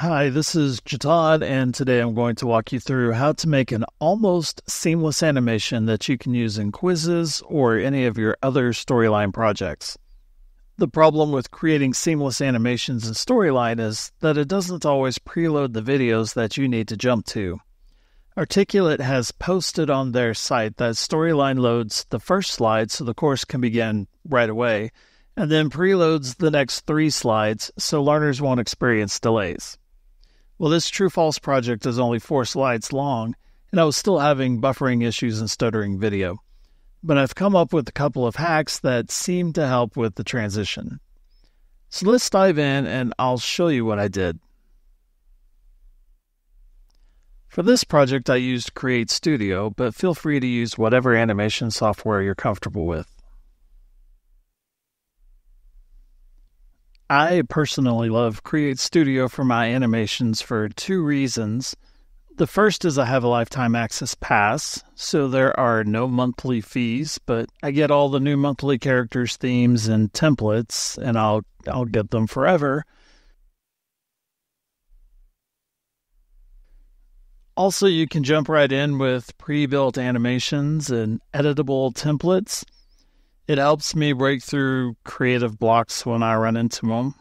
Hi, this is Jetton, and today I'm going to walk you through how to make an almost seamless animation that you can use in quizzes or any of your other storyline projects. The problem with creating seamless animations in Storyline is that it doesn't always preload the videos that you need to jump to. Articulate has posted on their site that Storyline loads the first slide so the course can begin right away, and then preloads the next three slides so learners won't experience delays. Well, this true false project is only four slides long, and I was still having buffering issues and stuttering video. But I've come up with a couple of hacks that seem to help with the transition. So let's dive in and I'll show you what I did. For this project, I used Create Studio, but feel free to use whatever animation software you're comfortable with. I personally love Create Studio for my animations for two reasons. The first is I have a lifetime access pass, so there are no monthly fees, but I get all the new monthly characters, themes, and templates, and I'll I'll get them forever. Also, you can jump right in with pre-built animations and editable templates. It helps me break through creative blocks when I run into them.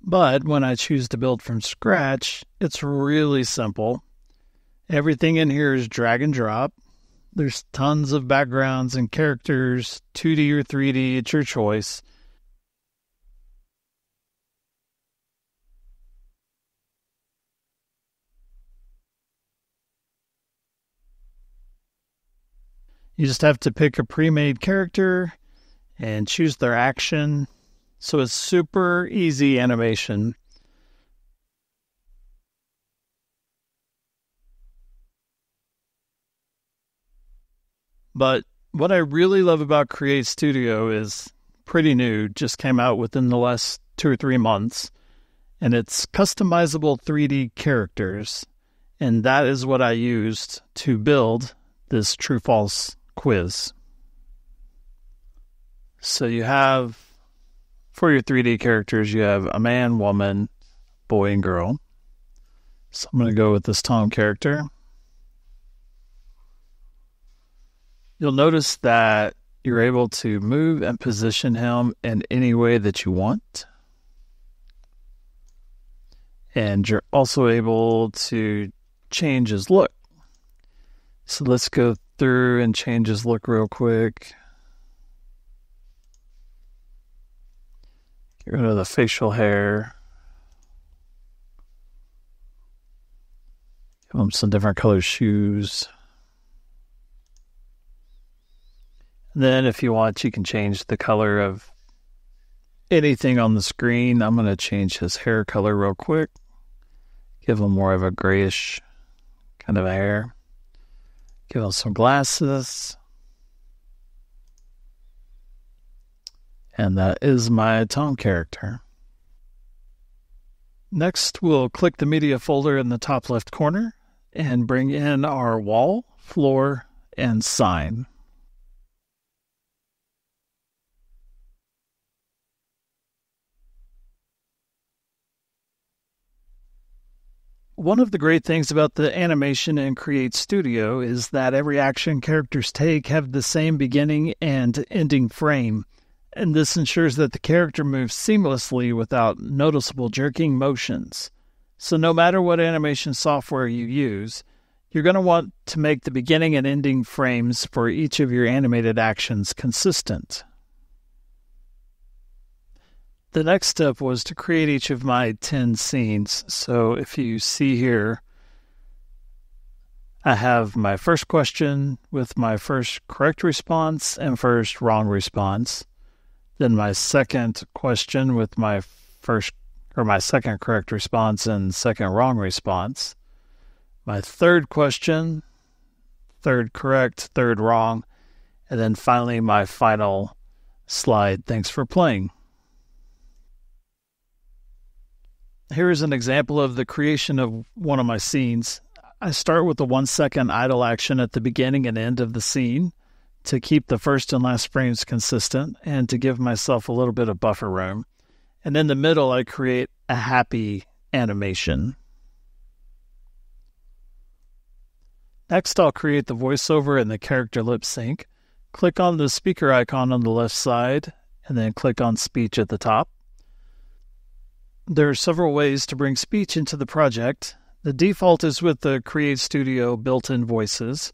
But when I choose to build from scratch, it's really simple. Everything in here is drag and drop. There's tons of backgrounds and characters, 2D or 3D, it's your choice. You just have to pick a pre made character and choose their action. So it's super easy animation. But what I really love about Create Studio is pretty new, just came out within the last two or three months, and it's customizable 3D characters. And that is what I used to build this true false quiz. So you have, for your 3D characters, you have a man, woman, boy, and girl. So I'm going to go with this Tom character. You'll notice that you're able to move and position him in any way that you want. And you're also able to change his look. So let's go through and change his look real quick. Get rid of the facial hair. Give him some different color shoes. Then, if you want, you can change the color of anything on the screen. I'm going to change his hair color real quick. Give him more of a grayish kind of hair. Give him some glasses. And that is my Tom character. Next, we'll click the media folder in the top left corner and bring in our wall, floor, and sign. One of the great things about the animation in Create Studio is that every action characters take have the same beginning and ending frame, and this ensures that the character moves seamlessly without noticeable jerking motions. So, no matter what animation software you use, you're going to want to make the beginning and ending frames for each of your animated actions consistent. The next step was to create each of my 10 scenes. So if you see here, I have my first question with my first correct response and first wrong response. Then my second question with my first or my second correct response and second wrong response. My third question, third correct, third wrong, and then finally my final slide. Thanks for playing. Here is an example of the creation of one of my scenes. I start with the one second idle action at the beginning and end of the scene to keep the first and last frames consistent and to give myself a little bit of buffer room. And in the middle, I create a happy animation. Next, I'll create the voiceover and the character lip sync. Click on the speaker icon on the left side and then click on speech at the top. There are several ways to bring speech into the project. The default is with the Create Studio built in voices.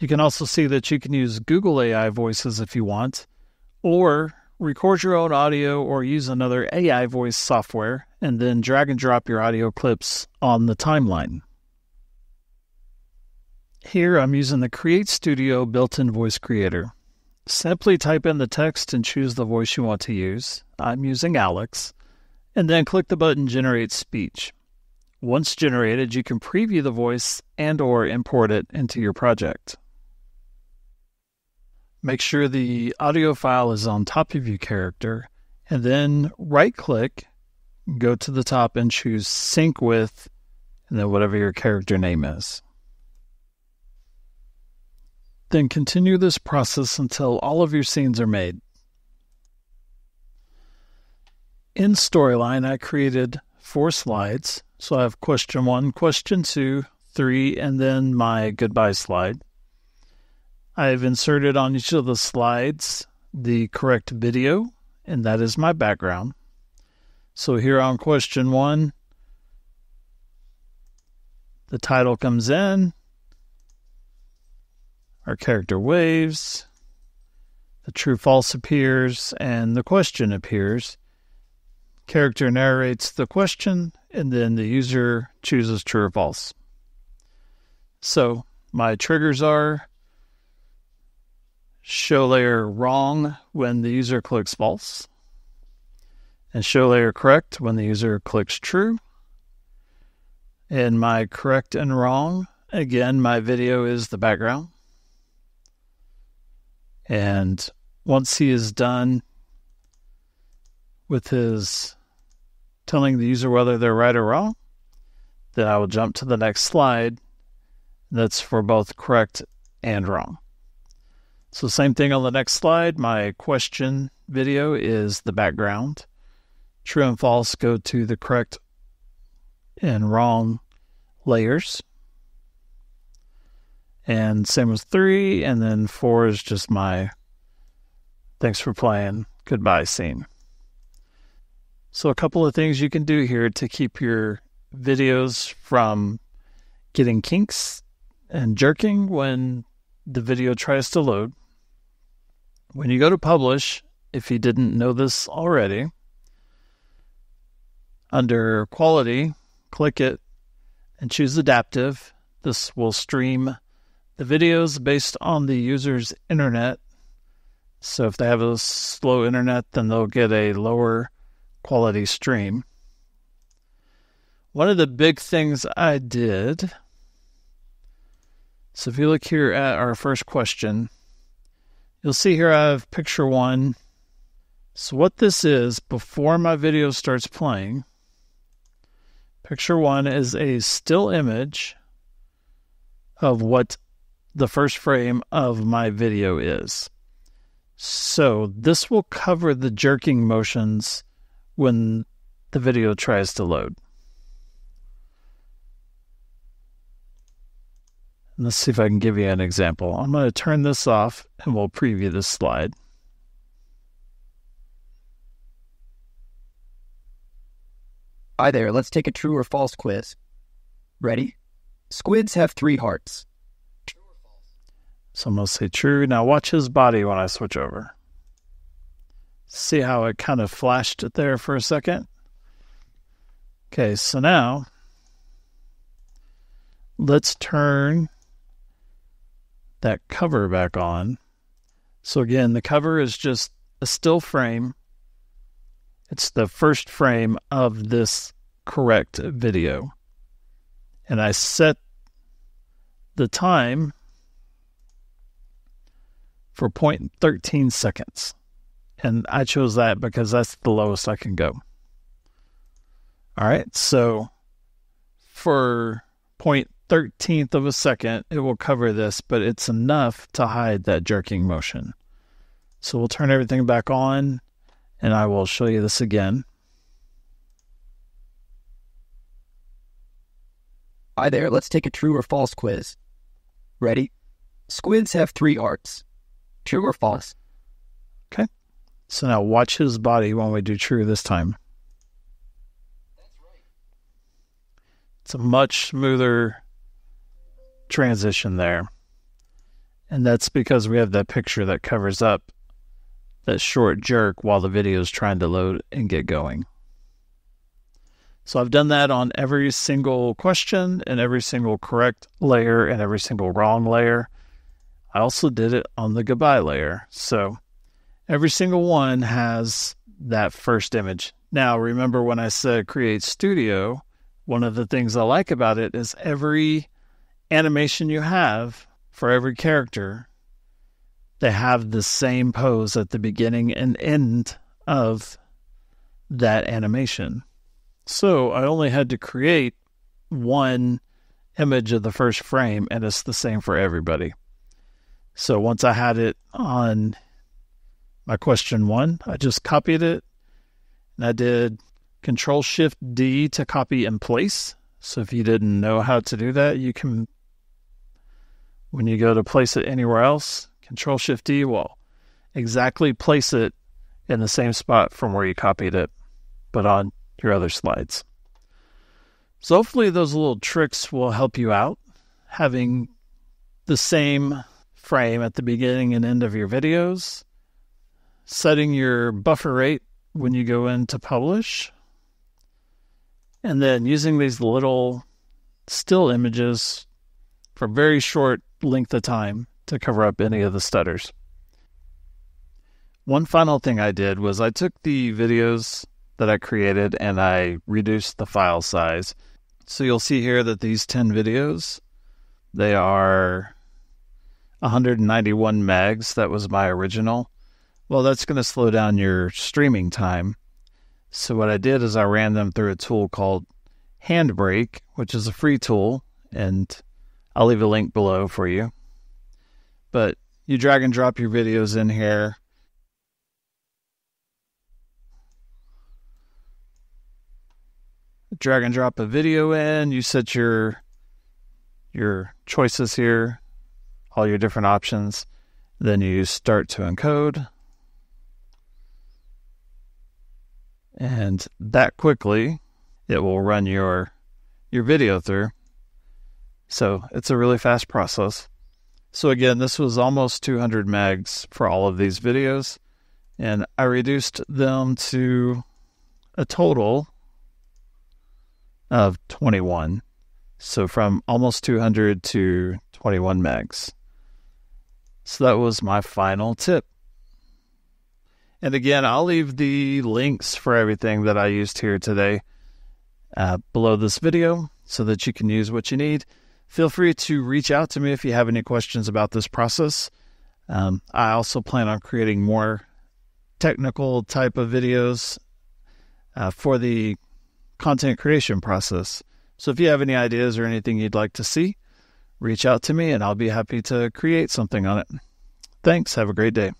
You can also see that you can use Google AI voices if you want, or record your own audio or use another AI voice software, and then drag and drop your audio clips on the timeline. Here I'm using the Create Studio built in voice creator. Simply type in the text and choose the voice you want to use. I'm using Alex, and then click the button Generate Speech. Once generated, you can preview the voice and or import it into your project. Make sure the audio file is on top of your character, and then right click, go to the top and choose Sync with, and then whatever your character name is. Then continue this process until all of your scenes are made. In Storyline, I created four slides. So I have question one, question two, three, and then my goodbye slide. I've inserted on each of the slides the correct video, and that is my background. So here on question one, the title comes in, our character waves, the true false appears, and the question appears. Character narrates the question, and then the user chooses true or false. So my triggers are show layer wrong when the user clicks false, and show layer correct when the user clicks true. And my correct and wrong, again, my video is the background. And once he is done with his telling the user whether they're right or wrong, then I will jump to the next slide that's for both correct and wrong. So, same thing on the next slide. My question video is the background. True and false go to the correct and wrong layers. And same with three. And then four is just my thanks for playing goodbye scene. So, a couple of things you can do here to keep your videos from getting kinks and jerking when the video tries to load. When you go to publish, if you didn't know this already, under quality, click it and choose adaptive. This will stream the videos based on the user's internet. So if they have a slow internet, then they'll get a lower quality stream. One of the big things I did. So if you look here at our first question, You'll see here I have picture one. So what this is, before my video starts playing, picture one is a still image of what the first frame of my video is. So this will cover the jerking motions when the video tries to load. Let's see if I can give you an example. I'm going to turn this off and we'll preview this slide. Hi there, let's take a true or false quiz. Ready? Squids have three hearts. So I'm going to say true. Now watch his body when I switch over. See how it kind of flashed it there for a second? Okay, so now let's turn that cover back on. So again, the cover is just a still frame. It's the first frame of this correct video. And I set the time for 0.13 seconds. And I chose that because that's the lowest I can go. All right, so for point thirteenth of a second, it will cover this, but it's enough to hide that jerking motion. So we'll turn everything back on and I will show you this again. Hi there, let's take a true or false quiz. Ready? Squids have three arts. True or false? Okay. So now watch his body when we do true this time. It's a much smoother transition there. And that's because we have that picture that covers up that short jerk while the video is trying to load and get going. So I've done that on every single question and every single correct layer and every single wrong layer. I also did it on the goodbye layer. So every single one has that first image. Now, remember when I said create studio, one of the things I like about it is every animation you have for every character they have the same pose at the beginning and end of that animation. So I only had to create one image of the first frame, and it's the same for everybody. So once I had it on my question one, I just copied it and I did Control Shift D to copy in place. So if you didn't know how to do that, you can, when you go to place it anywhere else, Control Shift D will exactly place it in the same spot from where you copied it, but on your other slides. So hopefully those little tricks will help you out. Having the same frame at the beginning and end of your videos, setting your buffer rate when you go in to publish, and then using these little still images for a very short length of time to cover up any of the stutters. One final thing I did was I took the videos that I created and I reduced the file size. So you'll see here that these 10 videos, they are 191 megs. That was my original. Well, that's going to slow down your streaming time. So what I did is I ran them through a tool called Handbrake, which is a free tool, and I'll leave a link below for you. But you drag and drop your videos in here. Drag and drop a video in. You set your your choices here, all your different options. Then you start to encode. And that quickly it will run your your video through. So it's a really fast process. So again, this was almost 200 megs for all of these videos, and I reduced them to a total of 21. So from almost 200 to 21 megs. So that was my final tip. And again, I'll leave the links for everything that I used here today uh, below this video so that you can use what you need feel free to reach out to me if you have any questions about this process. Um, I also plan on creating more technical type of videos uh, for the content creation process. So if you have any ideas or anything you'd like to see, reach out to me and I'll be happy to create something on it. Thanks. Have a great day.